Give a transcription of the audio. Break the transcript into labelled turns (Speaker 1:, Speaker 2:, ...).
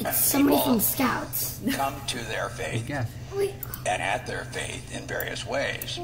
Speaker 1: It's somebody from Scouts.
Speaker 2: come to their faith and at their faith in various ways.